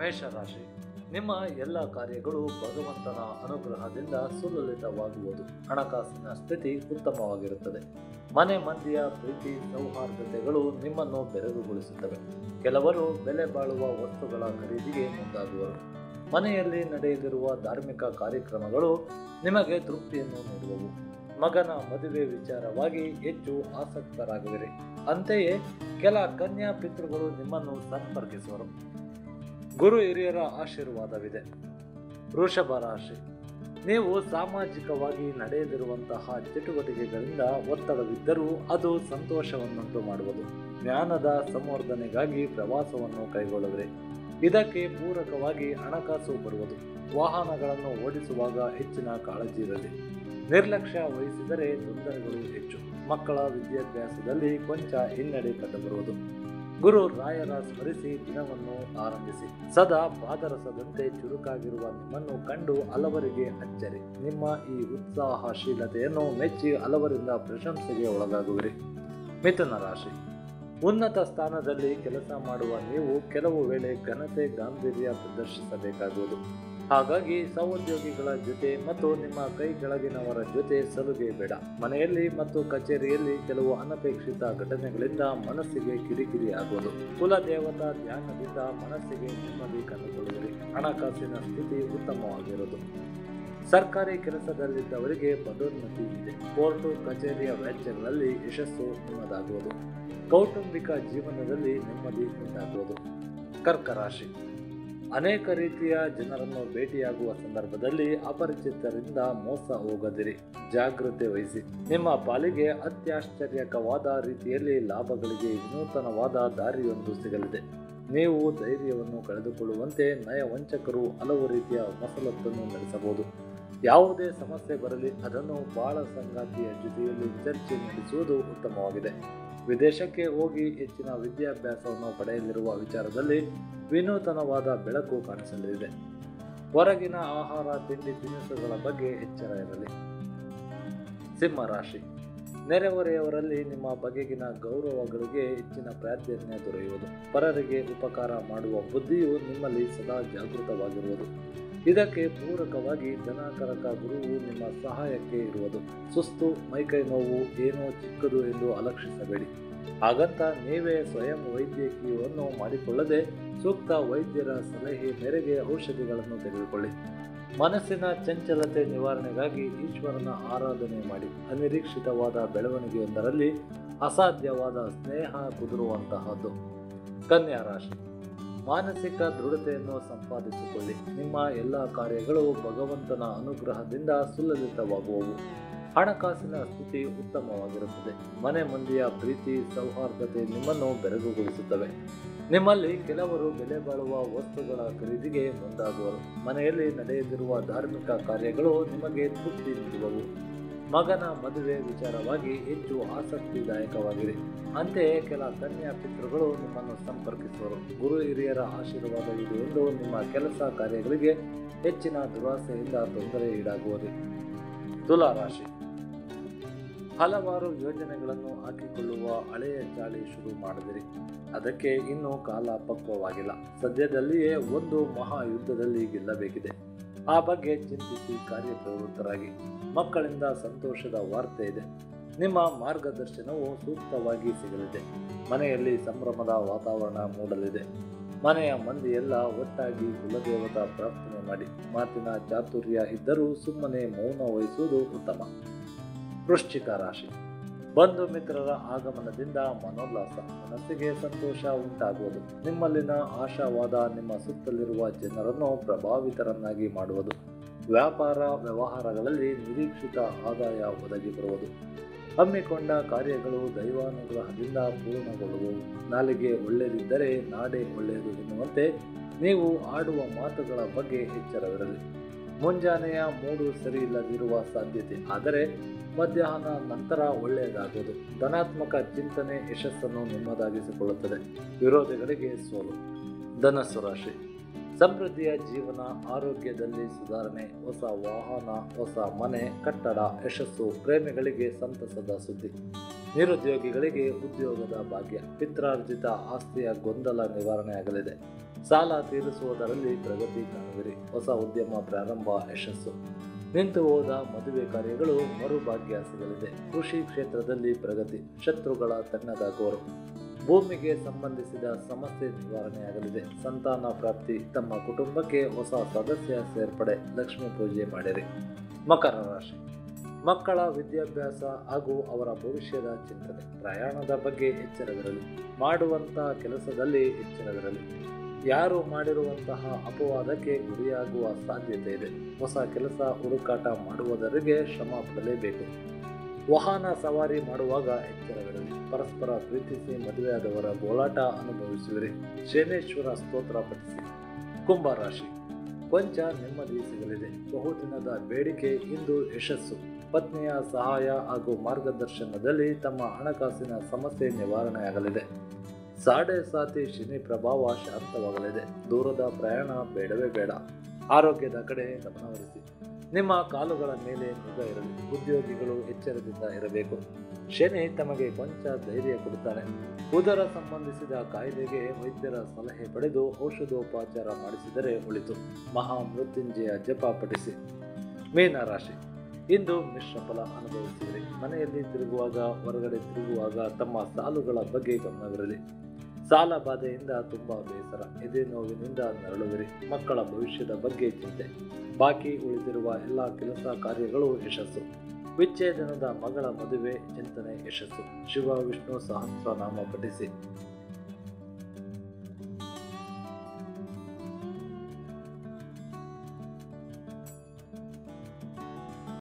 ಮೇಷರಾಶಿ. ನಿಮ್ಮ ಎಲ್ಲ ಕಾರ್ಯಗಳು ಭಗವಂತನ ಅನುಗ್ರಹದಿಂದ ಸುಲಲಿತವಾಗುವುದು. ಹಣಕಾಸಿನ ಸ್ಥಿತಿ ಉತ್ತಮವಾಗಿರುತ್ತದೆ. ಮನೆ ಮಂದಿಯ ಪ್ರೀತಿ ಸೌಹಾರ್ದತೆಗಳು ನಿಮ್ಮನ್ನು ಬೆರಗುಗೊಳಿಸುತ್ತವೆ. ಕೆಲವರು ಬೆಲೆ ಬಾಳುವ ವಸ್ತುಗಳ ಖರೀದಿಗೆ ಮುಂದಾಗುವರು. ಮನೆಯಲ್ಲಿ ನಡೆಯಲಿರುವ ಧಾರ್ಮಿಕ ಕಾರ್ಯಕ್ರಮಗಳು ನಿಮಗೆ ತೃಪ್ತಿಯನ್ನು ನೀಡುವವು. ಮಗನ ಮದುವೆ ವಿಚಾರವಾಗಿ ಹೆಚ್ಚು ಆಸಕ್ತರಾಗುವಿರಿ. ಅಂತೆಯೇ ಕೆಲ ಕನ್ಯಾ ಪಿತೃಗಳು ನಿಮ್ಮನ್ನು ಸಂಪರ್ಕಿಸುವರು. ಗುರು ಹಿರಿಯರ ಆಶೀರ್ವಾದವಿದೆ. ವೃಷಭ ರಾಶಿ ನೀವು ಸಾಮಾಜಿಕವಾಗಿ ನಡೆಯದಿರುವಂತಹ ಚಟುವಟಿಕೆಗಳಿಂದ ಒತ್ತಡವಿದ್ದರೂ ಅದು ಸಂತೋಷವನ್ನುಂಟು ಮಾಡುವುದು. ಜ್ಞಾನದ ಸಂವರ್ಧನೆಗಾಗಿ ಪ್ರವಾಸವನ್ನು ಕೈಗೊಳ್ಳುವಿರಿ. ಇದಕ್ಕೆ ಪೂರಕವಾಗಿ ಹಣಕಾಸು ಬರುವುದು. ವಾಹನಗಳನ್ನು ಓಡಿಸುವಾಗ ಹೆಚ್ಚಿನ ಕಾಳಜಿ ಇರಲಿ. ನಿರ್ಲಕ್ಷ್ಯ ವಹಿಸಿದರೆ ತೊಂದರೆಗಳು ಹೆಚ್ಚು. ಮಕ್ಕಳ ವಿದ್ಯಾಭ್ಯಾಸದಲ್ಲಿ ಕೊಂಚ ಹಿನ್ನಡೆ ಕಂಡುಬರುವುದು. ಗುರು ರಾಯರ ಸ್ಮರಿಸಿ ದಿನವನ್ನು ಆರಂಭಿಸಿ. ಸದಾ ಪಾದರಸದಂತೆ ಚುರುಕಾಗಿರುವ ನಿಮ್ಮನ್ನು ಕಂಡು ಹಲವರಿಗೆ ಅಚ್ಚರಿ. ನಿಮ್ಮ ಈ ಉತ್ಸಾಹಶೀಲತೆಯನ್ನು ಮೆಚ್ಚಿ ಹಲವರಿಂದ ಪ್ರಶಂಸೆಗೆ ಒಳಗಾಗುವಿರಿ. ಮಿಥುನ ರಾಶಿ. ಉನ್ನತ ಸ್ಥಾನದಲ್ಲಿ ಕೆಲಸ ಮಾಡುವ ನೀವು ಕೆಲವು ವೇಳೆ ಘನತೆ ಗಾಂಭೀರ್ಯ ಪ್ರದರ್ಶಿಸಬೇಕಾಗುವುದು. ಹಾಗಾಗಿ ಸಹೋದ್ಯೋಗಿಗಳ ಜೊತೆ ಮತ್ತು ನಿಮ್ಮ ಕೈ ಕೆಳಗಿನವರ ಜೊತೆ ಸಲುಗೆ ಬೇಡ. ಮನೆಯಲ್ಲಿ ಮತ್ತು ಕಚೇರಿಯಲ್ಲಿ ಕೆಲವು ಅನಪೇಕ್ಷಿತ ಘಟನೆಗಳಿಂದ ಮನಸ್ಸಿಗೆ ಕಿರಿಕಿರಿ ಆಗುವುದು. ಕುಲದೇವತಾ ಧ್ಯಾನದಿಂದ ಮನಸ್ಸಿಗೆ ನೆಮ್ಮದಿ ಕಂಡುಕೊಳ್ಳುವಿರಿ ಹಣಕಾಸಿನ ಸ್ಥಿತಿ ಉತ್ತಮವಾಗಿರುವುದು. ಸರ್ಕಾರಿ ಕೆಲಸದಲ್ಲಿದ್ದವರಿಗೆ ಪದೋನ್ನತಿ ಇದೆ. ಕೋರ್ಟು, ಕಚೇರಿಯ ವೆಚ್ಚಗಳಲ್ಲಿ ಯಶಸ್ಸು ನಿಮ್ಮದಾಗುವುದು. ಕೌಟುಂಬಿಕ ಜೀವನದಲ್ಲಿ ನೆಮ್ಮದಿ ಉಂಟಾಗುವುದು. ಕರ್ಕ ರಾಶಿ ಅನೇಕ ರೀತಿಯ ಜನರನ್ನು ಭೇಟಿಯಾಗುವ ಸಂದರ್ಭದಲ್ಲಿ ಅಪರಿಚಿತರಿಂದ ಮೋಸ ಹೋಗದಿರಿ. ಜಾಗೃತೆ ವಹಿಸಿ. ನಿಮ್ಮ ಪಾಲಿಗೆ ಅತ್ಯಾಶ್ಚರ್ಯಕವಾದ ರೀತಿಯಲ್ಲಿ ಲಾಭಗಳಿಗೆ ವಿನೂತನವಾದ ದಾರಿಯೊಂದು ಸಿಗಲಿದೆ. ನೀವು ಧೈರ್ಯವನ್ನು ಕಳೆದುಕೊಳ್ಳುವಂತೆ ನಯವಂಚಕರು ಹಲವು ರೀತಿಯ ಮಸಲತ್ತನ್ನು ನಡೆಸಬಹುದು. ಯಾವುದೇ ಸಮಸ್ಯೆ ಬರಲಿ, ಅದನ್ನು ಬಾಳ ಸಂಗಾತಿಯ ಜೊತೆಯಲ್ಲಿ ಚರ್ಚೆ ನಡೆಸುವುದು ಉತ್ತಮವಾಗಿದೆ. ವಿದೇಶಕ್ಕೆ ಹೋಗಿ ಹೆಚ್ಚಿನ ವಿದ್ಯಾಭ್ಯಾಸವನ್ನು ಪಡೆಯಲಿರುವ ವಿಚಾರದಲ್ಲಿ ವಿನೂತನವಾದ ಬೆಳಕು ಕಾಣಿಸಲಿದೆ. ಹೊರಗಿನ ಆಹಾರ, ತಿಂಡಿ, ತಿನಿಸುಗಳ ಬಗ್ಗೆ ಎಚ್ಚರ ಇರಲಿ. ಸಿಂಹರಾಶಿ ನೆರೆಹೊರೆಯವರಲ್ಲಿ ನಿಮ್ಮ ಬಗೆಗಿನ ಗೌರವಗಳಿಗೆ ಹೆಚ್ಚಿನ ಪ್ರಾಧಾನ್ಯ ದೊರೆಯುವುದು. ಪರರಿಗೆ ಉಪಕಾರ ಮಾಡುವ ಬುದ್ಧಿಯು ನಿಮ್ಮಲ್ಲಿ ಸದಾ ಜಾಗೃತವಾಗಿರುವುದು. ಇದಕ್ಕೆ ಪೂರಕವಾಗಿ ಜನಾಕರಕ ಗುರುವು ನಿಮ್ಮ ಸಹಾಯಕ್ಕೆ ಇರುವುದು. ಸುಸ್ತು, ಮೈಕೈ ನೋವು ಏನೋ ಚಿಕ್ಕದು ಎಂದು ಅಲಕ್ಷಿಸಬೇಡಿ. ಹಾಗಂತ ನೀವೇ ಸ್ವಯಂ ವೈದ್ಯಕೀಯವನ್ನು ಮಾಡಿಕೊಳ್ಳದೆ ಸೂಕ್ತ ವೈದ್ಯರ ಸಲಹೆ ಮೇರೆಗೆ ಔಷಧಿಗಳನ್ನು ತೆಗೆದುಕೊಳ್ಳಿ. ಮನಸ್ಸಿನ ಚಂಚಲತೆ ನಿವಾರಣೆಗಾಗಿ ಈಶ್ವರನ ಆರಾಧನೆ ಮಾಡಿ. ಅನಿರೀಕ್ಷಿತವಾದ ಬೆಳವಣಿಗೆಯೊಂದರಲ್ಲಿ ಅಸಾಧ್ಯವಾದ ಸ್ನೇಹ ಕುದುರುವಂತಹದ್ದು. ಕನ್ಯಾ ರಾಶಿ. ಮಾನಸಿಕ ದೃಢತೆಯನ್ನು ಸಂಪಾದಿಸಿಕೊಳ್ಳಿ. ನಿಮ್ಮ ಎಲ್ಲ ಕಾರ್ಯಗಳು ಭಗವಂತನ ಅನುಗ್ರಹದಿಂದ ಸುಲಲಿತವಾಗುವವು. ಹಣಕಾಸಿನ ಸ್ಥಿತಿ ಉತ್ತಮವಾಗಿರುತ್ತದೆ. ಮನೆ ಮಂದಿಯ ಪ್ರೀತಿ, ಸೌಹಾರ್ದತೆ ನಿಮ್ಮನ್ನು ಬೆರಗುಗೊಳಿಸುತ್ತವೆ. ನಿಮ್ಮಲ್ಲಿ ಕೆಲವರು ಬೆಲೆ ಬಾಳುವ ವಸ್ತುಗಳ ಖರೀದಿಗೆ ಮುಂದಾಗುವರು. ಮನೆಯಲ್ಲಿ ನಡೆಯದಿರುವ ಧಾರ್ಮಿಕ ಕಾರ್ಯಗಳು ನಿಮಗೆ ತೃಪ್ತಿ ನೀಡುವವು. ಮಗನ ಮದುವೆ ವಿಚಾರವಾಗಿ ಹೆಚ್ಚು ಆಸಕ್ತಿದಾಯಕವಾಗಿದೆ. ಅಂತೆಯೇ ಕೆಲ ಕನ್ಯ ಪಿತೃಗಳು ನಿಮ್ಮನ್ನು ಸಂಪರ್ಕಿಸುವರು. ಗುರು ಹಿರಿಯರ ಆಶೀರ್ವಾದ ಇದೆ ಎಂದು ನಿಮ್ಮ ಕೆಲಸ ಕಾರ್ಯಗಳಿಗೆ ಹೆಚ್ಚಿನ ದುರಾಸೆಯಿಂದ ತೊಂದರೆ ಈಡಾಗುವುದು. ತುಲಾರಾಶಿ ಹಲವಾರು ಯೋಜನೆಗಳನ್ನು ಹಾಕಿಕೊಳ್ಳುವ ಹಳೆಯ ಚಾಳಿ ಶುರು ಮಾಡಿದಿರಿ. ಅದಕ್ಕೆ ಇನ್ನೂ ಕಾಲ ಪಕ್ವವಾಗಿಲ್ಲ. ಸದ್ಯದಲ್ಲಿಯೇ ಒಂದು ಮಹಾಯುದ್ಧದಲ್ಲಿ ಗೆಲ್ಲಬೇಕಿದೆ. ಆ ಬಗ್ಗೆ ಚಿಂತಿಸಿ ಕಾರ್ಯಪ್ರವೃತ್ತರಾಗಿ. ಮಕ್ಕಳಿಂದ ಸಂತೋಷದ ವಾರ್ತೆ ಇದೆ. ನಿಮ್ಮ ಮಾರ್ಗದರ್ಶನವು ಸೂಕ್ತವಾಗಿ ಸಿಗಲಿದೆ. ಮನೆಯಲ್ಲಿ ಸಂಭ್ರಮದ ವಾತಾವರಣ ಮೂಡಲಿದೆ. ಮನೆಯ ಮಂದಿಯೆಲ್ಲ ಒಟ್ಟಾಗಿ ಕುಲದೇವತಾ ಪ್ರಾರ್ಥನೆ ಮಾಡಿ. ಮಾತಿನ ಚಾತುರ್ಯ ಇದ್ದರೂ ಸುಮ್ಮನೆ ಮೌನ ವಹಿಸುವುದು ಉತ್ತಮ. ವೃಶ್ಚಿಕ ರಾಶಿ. ಬಂಧು ಮಿತ್ರರ ಆಗಮನದಿಂದ ಮನೋಲ್ಲಾಸ, ಮನಸ್ಸಿಗೆ ಸಂತೋಷ ಉಂಟಾಗುವುದು. ನಿಮ್ಮಲ್ಲಿನ ಆಶಾವಾದ ನಿಮ್ಮ ಸುತ್ತಲಿರುವ ಜನರನ್ನು ಪ್ರಭಾವಿತರನ್ನಾಗಿ ಮಾಡುವುದು. ವ್ಯಾಪಾರ ವ್ಯವಹಾರಗಳಲ್ಲಿ ನಿರೀಕ್ಷಿತ ಆದಾಯ ಒದಗಿ ಬರುವುದು. ಹಮ್ಮಿಕೊಂಡ ಕಾರ್ಯಗಳು ದೈವಾನುಗ್ರಹದಿಂದ ಪೂರ್ಣಗೊಳ್ಳುವವು ನಾಲಿಗೆ ಒಳ್ಳೆಯದಿದ್ದರೆ ನಾಡೇ ಒಳ್ಳೆಯದು ಎನ್ನುವಂತೆ ನೀವು ಆಡುವ ಮಾತುಗಳ ಬಗ್ಗೆ ಎಚ್ಚರವಿರಲಿ. ಮುಂಜಾನೆಯ ಮೂಡು ಸರಿ ಇಲ್ಲದಿರುವ ಸಾಧ್ಯತೆ ಆದರೆ ಮಧ್ಯಾಹ್ನ ನಂತರ ಒಳ್ಳೆಯದಾಗುವುದು. ಧನಾತ್ಮಕ ಚಿಂತನೆ ಯಶಸ್ಸನ್ನು ನಿಮ್ಮದಾಗಿಸಿಕೊಳ್ಳುತ್ತದೆ. ವಿರೋಧಿಗಳಿಗೆ ಸೋಲು. ಧನಸ್ಸು ರಾಶಿ. ಸಮೃದ್ಧಿಯ ಜೀವನ, ಆರೋಗ್ಯದಲ್ಲಿ ಸುಧಾರಣೆ, ಹೊಸ ವಾಹನ, ಹೊಸ ಮನೆ, ಕಟ್ಟಡ, ಯಶಸ್ಸು, ಪ್ರೇಮಿಗಳಿಗೆ ಸಂತಸದ ಸುದ್ದಿ. ನಿರುದ್ಯೋಗಿಗಳಿಗೆ ಉದ್ಯೋಗದ ಭಾಗ್ಯ, ಪಿತ್ರಾರ್ಜಿತ ಆಸ್ತಿಯ ಗೊಂದಲ ನಿವಾರಣೆಯಾಗಲಿದೆ. ಸಾಲ ತೀರಿಸುವುದರಲ್ಲಿ ಪ್ರಗತಿ ಕಾಣುವಿರಿ, ಹೊಸ ಉದ್ಯಮ ಪ್ರಾರಂಭ, ಯಶಸ್ಸು. ನಿಂತು ಹೋದ ಮದುವೆ ಕಾರ್ಯಗಳು ಮರುಭಾಗ್ಯ ಸಿಗಲಿದೆ. ಕೃಷಿ ಕ್ಷೇತ್ರದಲ್ಲಿ ಪ್ರಗತಿ, ಶತ್ರುಗಳ ತಣ್ಣಗಾಗುವರು ಭೂಮಿಗೆ ಸಂಬಂಧಿಸಿದ ಸಮಸ್ಯೆ ನಿವಾರಣೆಯಾಗಲಿದೆ. ಸಂತಾನ ಪ್ರಾಪ್ತಿ, ತಮ್ಮ ಕುಟುಂಬಕ್ಕೆ ಹೊಸ ಸದಸ್ಯ ಸೇರ್ಪಡೆ, ಲಕ್ಷ್ಮೀ ಪೂಜೆ ಮಾಡಿರಿ. ಮಕರ ರಾಶಿ. ಮಕ್ಕಳ ವಿದ್ಯಾಭ್ಯಾಸ ಹಾಗೂ ಅವರ ಭವಿಷ್ಯದ ಚಿಂತನೆ. ಪ್ರಯಾಣದ ಬಗ್ಗೆ ಎಚ್ಚರವಿರಲಿ. ಮಾಡುವಂತಹ ಕೆಲಸದಲ್ಲಿ ಎಚ್ಚರವಿರಲಿ. ಯಾರು ಮಾಡಿರುವಂತಹ ಅಪವಾದಕ್ಕೆ ಗುರಿಯಾಗುವ ಸಾಧ್ಯತೆ ಇದೆ. ಹೊಸ ಕೆಲಸ ಹುಡುಕಾಟ ಮಾಡುವುದರಿಗೆ ಶ್ರಮ ಪಡಲೇಬೇಕು. ವಾಹನ ಸವಾರಿ ಮಾಡುವಾಗ ಎಚ್ಚರವಿರಲಿ. ಪರಸ್ಪರ ಪ್ರೀತಿಸಿ ಮದುವೆಯಾದವರ ಗೋಳಾಟ ಅನುಭವಿಸುವಿರಿ. ಶನೇಶ್ವರ ಸ್ತೋತ್ರ ಪಠಿಸಿ. ಕುಂಭರಾಶಿ ಕೊಂಚ ನೆಮ್ಮದಿ ಸಿಗಲಿದೆ. ಬಹುದಿನದ ಬೇಡಿಕೆ ಇಂದು ಯಶಸ್ಸು. ಪತ್ನಿಯ ಸಹಾಯ ಹಾಗೂ ಮಾರ್ಗದರ್ಶನದಲ್ಲಿ ತಮ್ಮ ಹಣಕಾಸಿನ ಸಮಸ್ಯೆ ನಿವಾರಣೆಯಾಗಲಿದೆ. ಸಾಡೆ ಸಾತಿ ಶನಿ ಪ್ರಭಾವ ಶಾಂತವಾಗಲಿದೆ. ದೂರದ ಪ್ರಯಾಣ ಬೇಡವೇ ಬೇಡ. ಆರೋಗ್ಯದ ಕಡೆ ಗಮನಹರಿಸಿ ನಿಮ್ಮ ಕಾಲುಗಳ ಮೇಲೆ ನಿಗಾ ಇರಲಿ, ಉದ್ಯೋಗಿಗಳು ಎಚ್ಚರದಿಂದ ಇರಬೇಕು. ಶನಿ ತಮಗೆ ಕೊಂಚ ಧೈರ್ಯ ಕೊಡುತ್ತಾನೆ. ಉದರ ಸಂಬಂಧಿಸಿದ ಕಾಯಿಲೆಗೆ ವೈದ್ಯರ ಸಲಹೆ ಪಡೆದು ಔಷಧೋಪಚಾರ ಮಾಡಿಸಿದರೆ ಉಳಿತು ಮಹಾ ಮೃತ್ಯುಂಜಯ ಜಪ ಪಠಿಸಿ. ಮೀನರಾಶಿ ಇಂದು ಮಿಶ್ರ ಫಲ ಅನುಭವಿಸಿದರೆ. ಮನೆಯಲ್ಲಿ ತಿರುಗುವಾಗ, ಹೊರಗಡೆ ತಿರುಗುವಾಗ ತಮ್ಮ ಸಾಲುಗಳ ಬಗ್ಗೆ ಗಮನವಿರಲಿ. ಸಾಲ ಬಾಧೆಯಿಂದ ತುಂಬಾ ಬೇಸರ. ಎದೆ ನೋವಿನಿಂದ ನರಳುವಿರಿ. ಮಕ್ಕಳ ಭವಿಷ್ಯದ ಬಗ್ಗೆ ಚಿಂತೆ. ಬಾಕಿ ಉಳಿದಿರುವ ಎಲ್ಲ ಕೆಲಸ ಕಾರ್ಯಗಳು ಯಶಸ್ಸು. ವಿಚ್ಛೇದನದ ಮಗಳ ಮದುವೆ ಚಿಂತನೆ ಯಶಸ್ಸು. ಶಿವ, ವಿಷ್ಣು, ಸಹಸ್ರನಾಮ ಪಠಿಸಿ.